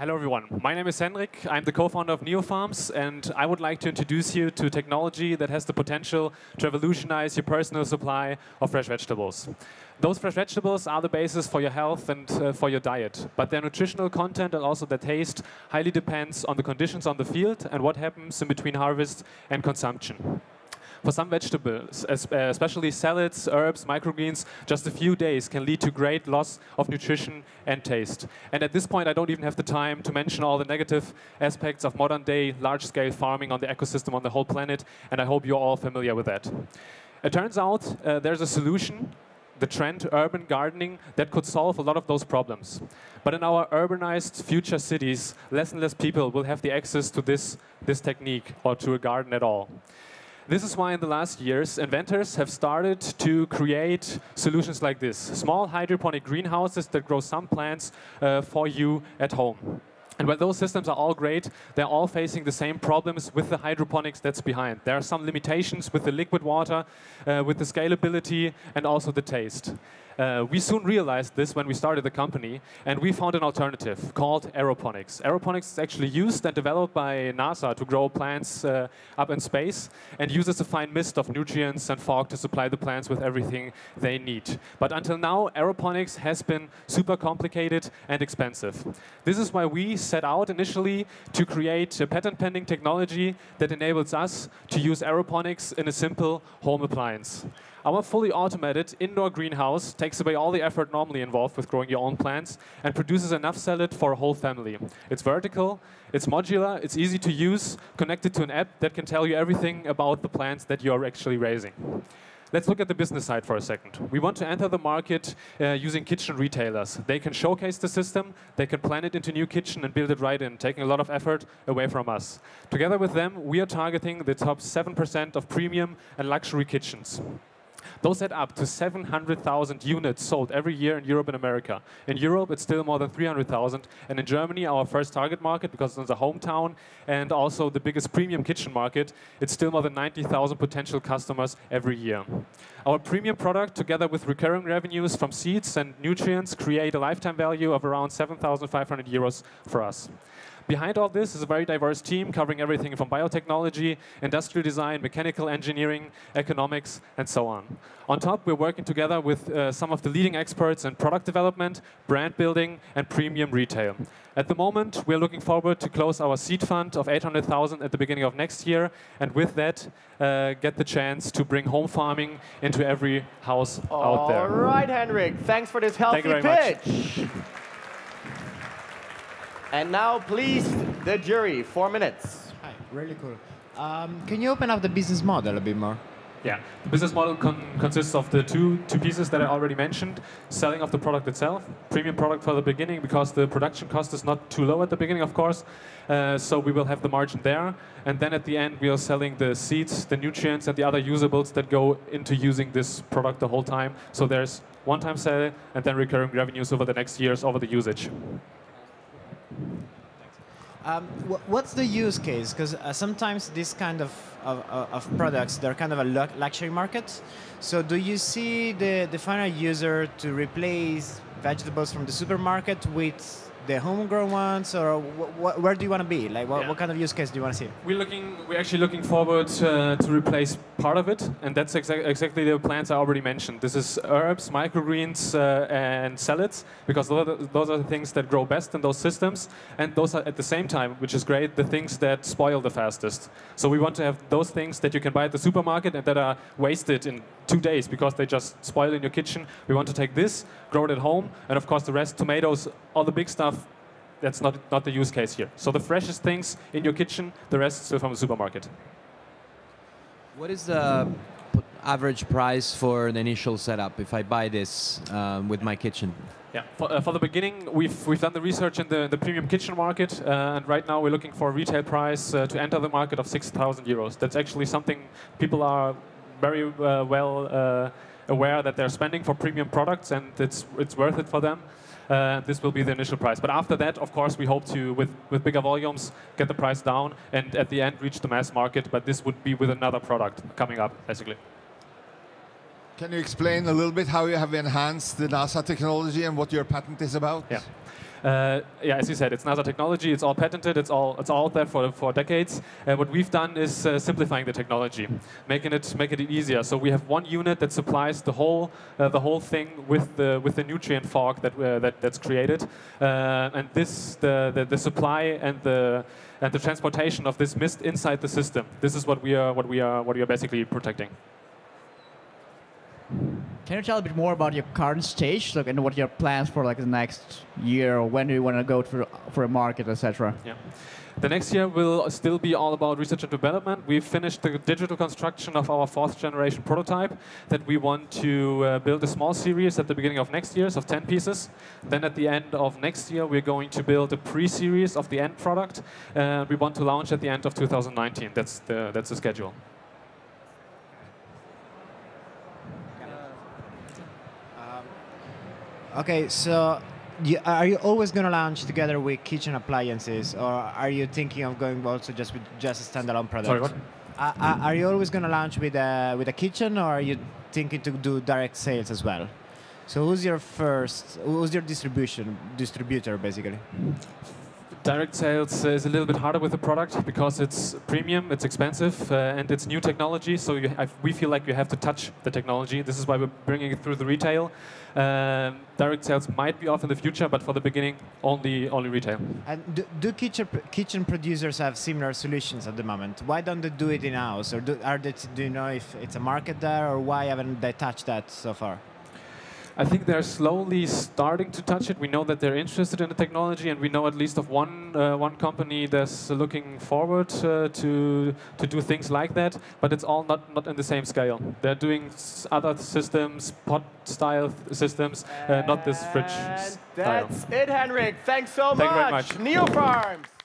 Hello, everyone. My name is Henrik. I'm the co-founder of Neofarms, and I would like to introduce you to technology that has the potential to revolutionize your personal supply of fresh vegetables. Those fresh vegetables are the basis for your health and uh, for your diet, but their nutritional content and also their taste highly depends on the conditions on the field and what happens in between harvest and consumption. For some vegetables, uh, especially salads, herbs, microgreens, just a few days can lead to great loss of nutrition and taste. And at this point, I don't even have the time to mention all the negative aspects of modern day large scale farming on the ecosystem on the whole planet, and I hope you're all familiar with that. It turns out uh, there's a solution the trend urban gardening that could solve a lot of those problems. But in our urbanized future cities, less and less people will have the access to this, this technique or to a garden at all. This is why in the last years, inventors have started to create solutions like this. Small hydroponic greenhouses that grow some plants uh, for you at home. And while those systems are all great, they're all facing the same problems with the hydroponics that's behind. There are some limitations with the liquid water, uh, with the scalability, and also the taste. Uh, we soon realized this when we started the company, and we found an alternative called aeroponics. Aeroponics is actually used and developed by NASA to grow plants uh, up in space and uses a fine mist of nutrients and fog to supply the plants with everything they need. But until now, aeroponics has been super complicated and expensive. This is why we set out initially to create a patent pending technology that enables us to use aeroponics in a simple home appliance. Our fully automated indoor greenhouse takes away all the effort normally involved with growing your own plants and produces enough salad for a whole family. It's vertical, it's modular, it's easy to use, connected to an app that can tell you everything about the plants that you're actually raising. Let's look at the business side for a second. We want to enter the market uh, using kitchen retailers. They can showcase the system, they can plan it into new kitchen and build it right in, taking a lot of effort away from us. Together with them, we are targeting the top 7% of premium and luxury kitchens. Those add up to 700,000 units sold every year in Europe and America. In Europe, it's still more than 300,000. And in Germany, our first target market, because it's a hometown and also the biggest premium kitchen market, it's still more than 90,000 potential customers every year. Our premium product, together with recurring revenues from seeds and nutrients, create a lifetime value of around 7,500 euros for us. Behind all this is a very diverse team covering everything from biotechnology, industrial design, mechanical engineering, economics, and so on. On top, we're working together with uh, some of the leading experts in product development, brand building, and premium retail. At the moment, we're looking forward to close our seed fund of 800,000 at the beginning of next year, and with that, uh, get the chance to bring home farming into every house all out there. All right, Henrik. Thanks for this healthy pitch. Much. And now, please, the jury, four minutes. Hi, really cool. Um, can you open up the business model a bit more? Yeah, the business model con consists of the two two pieces that I already mentioned: selling of the product itself, premium product for the beginning, because the production cost is not too low at the beginning, of course. Uh, so we will have the margin there, and then at the end we are selling the seeds, the nutrients, and the other usables that go into using this product the whole time. So there's one-time sale and then recurring revenues over the next years over the usage. Um, what's the use case? Because uh, sometimes this kind of, of, of, products, they're kind of a luxury market. So do you see the, the final user to replace vegetables from the supermarket with the homegrown ones, or wh where do you want to be? Like, what, yeah. what, kind of use case do you want to see? We're looking, we're actually looking forward uh, to replace part of it, and that's exa exactly the plants I already mentioned. This is herbs, microgreens, uh, and salads, because those are the things that grow best in those systems, and those are at the same time, which is great, the things that spoil the fastest. So we want to have those things that you can buy at the supermarket and that are wasted in two days because they just spoil in your kitchen. We want to take this, grow it at home, and of course the rest, tomatoes, all the big stuff, that's not, not the use case here. So the freshest things in your kitchen, the rest still from the supermarket. What is the average price for the initial setup if I buy this um, with my kitchen? Yeah, for, uh, for, the beginning, we've, we've done the research in the, the premium kitchen market, uh, and right now we're looking for a retail price uh, to enter the market of 6,000 euros. That's actually something people are very uh, well uh, aware that they're spending for premium products and it's, it's worth it for them. Uh, this will be the initial price. But after that, of course, we hope to, with, with bigger volumes, get the price down and at the end reach the mass market. But this would be with another product coming up, basically. Can you explain a little bit how you have enhanced the NASA technology and what your patent is about? Yeah. Uh, yeah, as you said, it's NASA technology. It's all patented. It's all it's all out there for for decades. Uh, what we've done is uh, simplifying the technology, making it making it easier. So we have one unit that supplies the whole uh, the whole thing with the with the nutrient fog that uh, that that's created, uh, and this the, the the supply and the and the transportation of this mist inside the system. This is what we are what we are what we are basically protecting. Can you tell a bit more about your current stage, like, and what your plans for like the next year, or when do you want to go for for a market, etc. Yeah. The next year will still be all about research and development. We've finished the digital construction of our fourth generation prototype that we want to uh, build a small series at the beginning of next year of 10 pieces. Then at the end of next year, we're going to build a pre-series of the end product. Uh, we want to launch at the end of 2019. That's the, that's the schedule. Okay, so you, are you always going to launch together with kitchen appliances, or are you thinking of going also just with just a standalone product? Sorry, what? Uh, are you always going to launch with a with a kitchen, or are you thinking to do direct sales as well? So who's your first? Who's your distribution distributor basically? Direct sales is a little bit harder with the product because it's premium, it's expensive, uh, and it's new technology. So have, we feel like you have to touch the technology. This is why we're bringing it through the retail. Um, direct sales might be off in the future, but for the beginning, only only retail. And do, do kitchen kitchen producers have similar solutions at the moment? Why don't they do it in house, or do, are they, do you know if it's a market there, or why haven't they touched that so far? I think they're slowly starting to touch it. We know that they're interested in the technology, and we know at least of one uh, one company that's looking forward uh, to to do things like that. But it's all not not in the same scale. They're doing other systems, pot style systems, uh, not this fridge. And that's it, Henrik. Thanks so Thank much. you very much. Neofarms.